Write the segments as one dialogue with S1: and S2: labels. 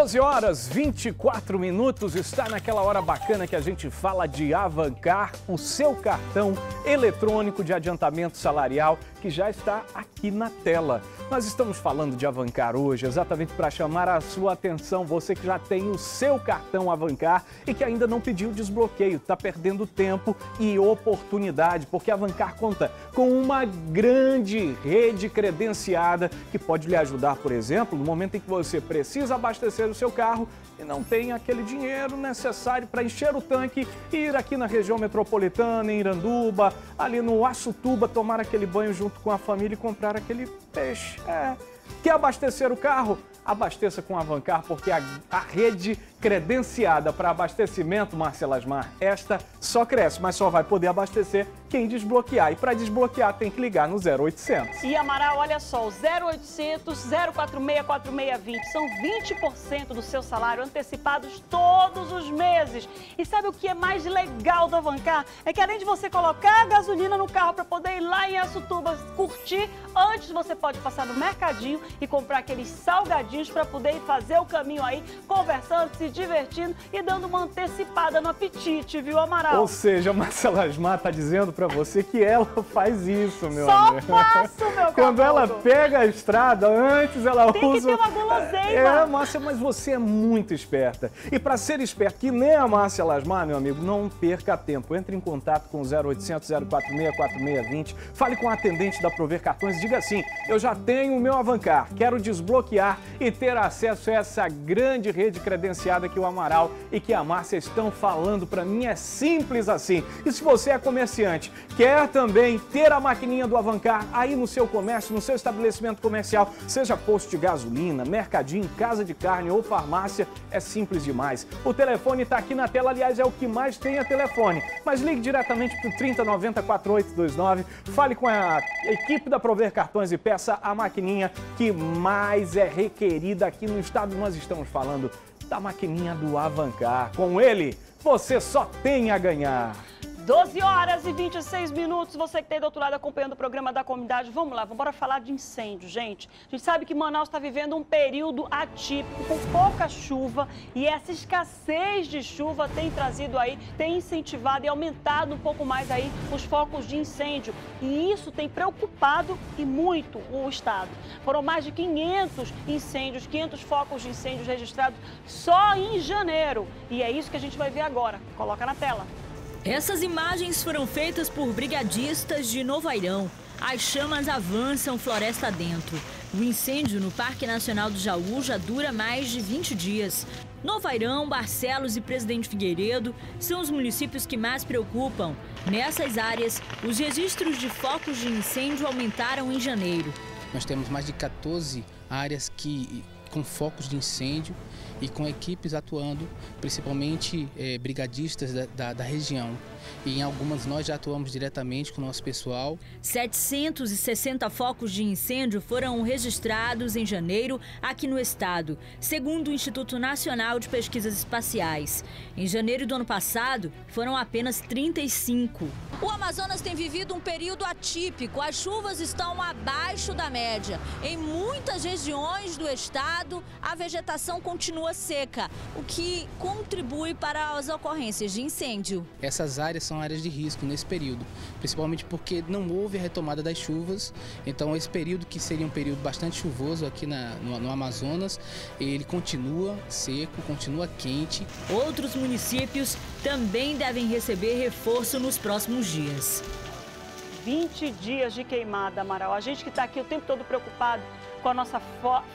S1: 12 horas 24 minutos, está naquela hora bacana que a gente fala de Avancar, o seu cartão eletrônico de adiantamento salarial que já está aqui na tela. Nós estamos falando de Avancar hoje exatamente para chamar a sua atenção, você que já tem o seu cartão Avancar e que ainda não pediu desbloqueio, está perdendo tempo e oportunidade, porque Avancar conta com uma grande rede credenciada que pode lhe ajudar, por exemplo, no momento em que você precisa abastecer o seu carro e não tem aquele dinheiro necessário para encher o tanque e ir aqui na região metropolitana, em Iranduba, ali no Açutuba, tomar aquele banho junto com a família e comprar aquele peixe. É. Quer abastecer o carro? Abasteça com a Avancar, porque a, a rede credenciada para abastecimento, Marcela Asmar, esta só cresce, mas só vai poder abastecer quem desbloquear. E para desbloquear tem que ligar no 0800.
S2: E Amaral, olha só, o 0800 046 4620 são 20% do seu salário antecipados todos os meses. E sabe o que é mais legal do Avancar? É que além de você colocar a gasolina no carro para poder ir lá em Açutuba curtir, antes você pode passar no mercadinho e comprar aqueles salgadinhos para poder fazer o caminho aí, conversando, se divertindo e dando uma antecipada no apetite, viu, Amaral?
S1: Ou seja, a Marcela Asmar está dizendo para você que ela faz isso, meu
S2: Só
S1: amor.
S2: faço, meu
S1: Quando ela pega a estrada, antes ela
S2: Tem que
S1: usa...
S2: ter uma guloseima.
S1: É, Márcia, mas você é muito esperta. E para ser esperto, que nem a Márcia Lasmar, meu amigo, não perca tempo. Entre em contato com o 0800 046 4620, fale com a atendente da Prover Cartões e diga assim, eu já tenho o meu Avancar, quero desbloquear e ter acesso a essa grande rede credenciada que o Amaral e que a Márcia estão falando para mim. É simples assim. E se você é comerciante, quer também ter a maquininha do Avancar aí no seu comércio, no seu estabelecimento comercial, seja posto de gasolina, mercadinho, casa de carne ou farmácia, é simples demais. O telefone está aqui na tela, aliás, é o que mais tem a telefone. Mas ligue diretamente para o 3090 4829, fale com a equipe da Prover Cartões e peça a maquininha que mais é requerida aqui no estado. Nós estamos falando da maquininha do Avancar. Com ele, você só tem a ganhar.
S2: 12 horas e 26 minutos. Você que está do outro lado acompanhando o programa da comunidade, vamos lá, vamos falar de incêndio, gente. A gente sabe que Manaus está vivendo um período atípico, com pouca chuva, e essa escassez de chuva tem trazido aí, tem incentivado e aumentado um pouco mais aí os focos de incêndio. E isso tem preocupado e muito o Estado. Foram mais de 500 incêndios, 500 focos de incêndios registrados só em janeiro. E é isso que a gente vai ver agora. Coloca na tela.
S3: Essas imagens foram feitas por brigadistas de Novairão. As chamas avançam floresta dentro. O incêndio no Parque Nacional do Jaú já dura mais de 20 dias. Novairão, Barcelos e Presidente Figueiredo são os municípios que mais preocupam. Nessas áreas, os registros de focos de incêndio aumentaram em janeiro.
S4: Nós temos mais de 14 áreas que com focos de incêndio e com equipes atuando, principalmente eh, brigadistas da, da, da região. E em algumas nós já atuamos diretamente com o nosso pessoal.
S3: 760 focos de incêndio foram registrados em janeiro aqui no estado, segundo o Instituto Nacional de Pesquisas Espaciais. Em janeiro do ano passado, foram apenas 35.
S5: O Amazonas tem vivido um período atípico. As chuvas estão abaixo da média. Em muitas regiões do estado, a vegetação continua seca, o que contribui para as ocorrências de incêndio.
S4: Essas áreas são áreas de risco nesse período, principalmente porque não houve a retomada das chuvas. Então, esse período que seria um período bastante chuvoso aqui na, no, no Amazonas, ele continua seco, continua quente.
S3: Outros municípios também devem receber reforço nos próximos dias.
S2: 20 dias de queimada, Amaral. A gente que está aqui o tempo todo preocupado com a nossa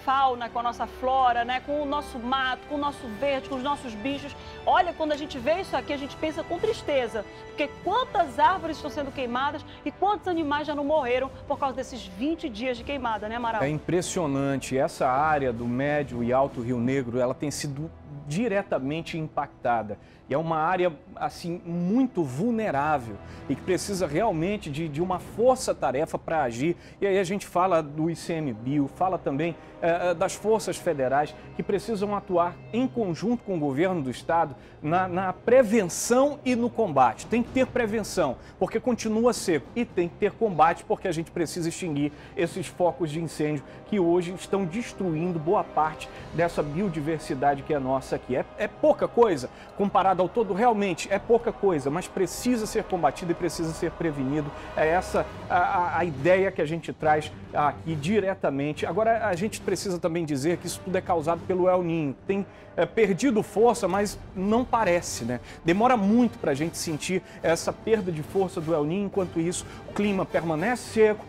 S2: fauna, com a nossa flora, né? com o nosso mato, com o nosso verde, com os nossos bichos. Olha, quando a gente vê isso aqui, a gente pensa com tristeza. Porque quantas árvores estão sendo queimadas e quantos animais já não morreram por causa desses 20 dias de queimada, né, Amaral?
S1: É impressionante. Essa área do Médio e Alto Rio Negro, ela tem sido diretamente impactada. e é uma área assim muito vulnerável e que precisa realmente de, de uma força-tarefa para agir. E aí a gente fala do ICMBio, fala também eh, das forças federais que precisam atuar em conjunto com o governo do estado na, na prevenção e no combate. Tem que ter prevenção, porque continua seco, e tem que ter combate, porque a gente precisa extinguir esses focos de incêndio que hoje estão destruindo boa parte dessa biodiversidade que é nossa aqui. É, é pouca coisa comparado ao todo, realmente é pouca coisa, mas precisa ser combatido e precisa ser prevenido. É essa a, a ideia que a gente traz aqui diretamente. Agora, a gente precisa também dizer que isso tudo é causado pelo El Ninho. Tem é, perdido força, mas não parece, né? Demora muito para a gente sentir essa perda de força do El Ninho, enquanto isso o clima permanece seco,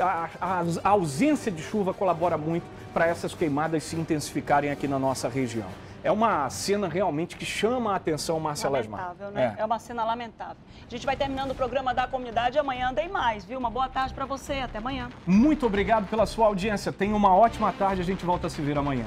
S1: a ausência de chuva colabora muito para essas queimadas se intensificarem aqui na nossa região. É uma cena realmente que chama a atenção, Márcia
S2: Lamentável, Lasmar. né? É. é. uma cena lamentável. A gente vai terminando o programa da comunidade amanhã tem mais, viu? Uma boa tarde para você. Até amanhã.
S1: Muito obrigado pela sua audiência. Tenha uma ótima tarde. A gente volta a se ver amanhã.